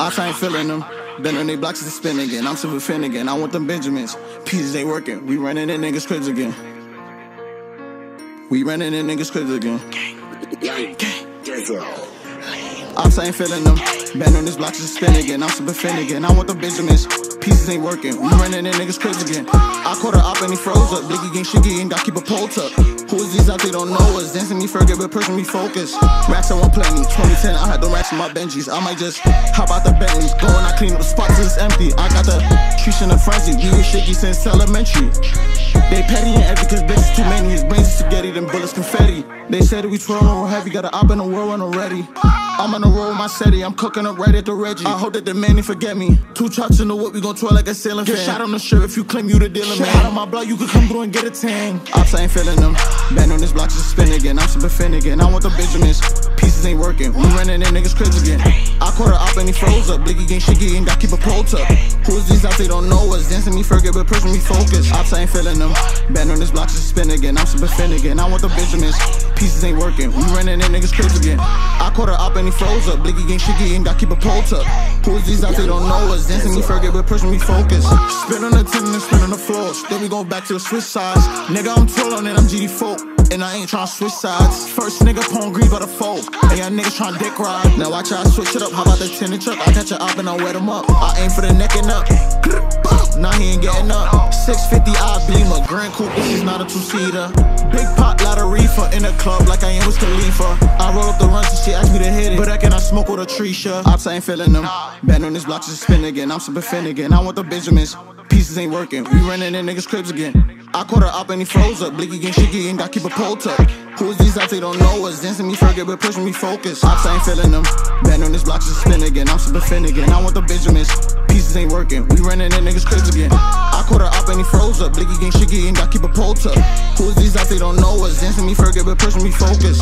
ain't feeling them. Been on they blocks to spin again. I'm super fin again. I want them Benjamins. Pieces ain't working. We running in niggas' cribs again. We running in niggas' cribs again. Ops ain't feeling them. Been on this block to spin again. I'm super fin again. I want the Benjamins. Pieces ain't working. We running in niggas' cribs again. I caught her up and he froze up. Biggie gang shiggy ain't got keep a pole tuck. Who is these out they don't know us? Dancing me forget, but pushing me focus. Racks I want me. 2010, I had the racks in my Benjis. I might just hop out the Bentleys. Go and I clean up the spots till it's empty. I got the trees in the frenzy. We was shaky since elementary. They petty and heavy cause bitches too many. His brains is spaghetti, them bullets confetti. They said that we twirling real heavy. Got a op in the world when already. I'm on the road with my SETI. I'm cooking up right at the Reggie. I hope that the man ain't forget me. Two chops in the whip, we gon' twirl like a ceiling fan. Get shot on the shirt if you claim you the dealer, man. Out of my blood, you could come through and get a tan. Ops, I ain't feeling them. Been on this block spin again. I'm super fin again. I want the Benjamins. Pieces ain't working. We running in niggas' cribs again. I caught her up and he froze up. Blixky gang shiggy and got keep a pro tuck. Who is these out they don't know us? Dancing me forget, but pushing me focus. Ops, I ain't feeling them. Been on this block just spin again. I'm super fin again. I want the Benjamins. Pieces ain't working. We running in niggas' cribs again. I caught her up and he froze up. Blixky gang shiggy and got keep a pro tuck. Who is these out they don't know us? Dancing me forget, but pushing me focus. Spin on the tin and spin on the floors. Then we go back to the switch sides. Nigga, I'm twirling and I'm GD folk. And I ain't tryna switch sides. First nigga pawn greed by the foe. And y'all niggas tryna dick ride. Now I try to switch it up. How about the tin truck? I catch a op and I wet him up. I aim for the neck and up. Now he ain't getting up. 650 I beamer. Grand coupe, this is not a two seater. Big pot, lot of reefer in the club like I am with Khalifa. I roll up the runs and she asked me to hit it. But I cannot smoke with a tree. Ops, I ain't feeling them. Been on this block just spin again. I'm super fin again. I want the Benjamins. Pieces ain't working. We running in niggas' cribs again. I caught her up and he froze up. Blixky gang shiggy ain't got keep a pole tuck. Who is these out they don't know us? Dancing me forget, but pushing me focus. Ops, I ain't feeling them. Been on this block just spin again. I'm super fin again. I want the Benjamins. Ain't working. We running in niggas' cribs again. I caught her up and he froze up. Blixky gang shiggy ain't got keep a pole up. Who is these out they don't know us? Dancing me forget, but pushing me focus.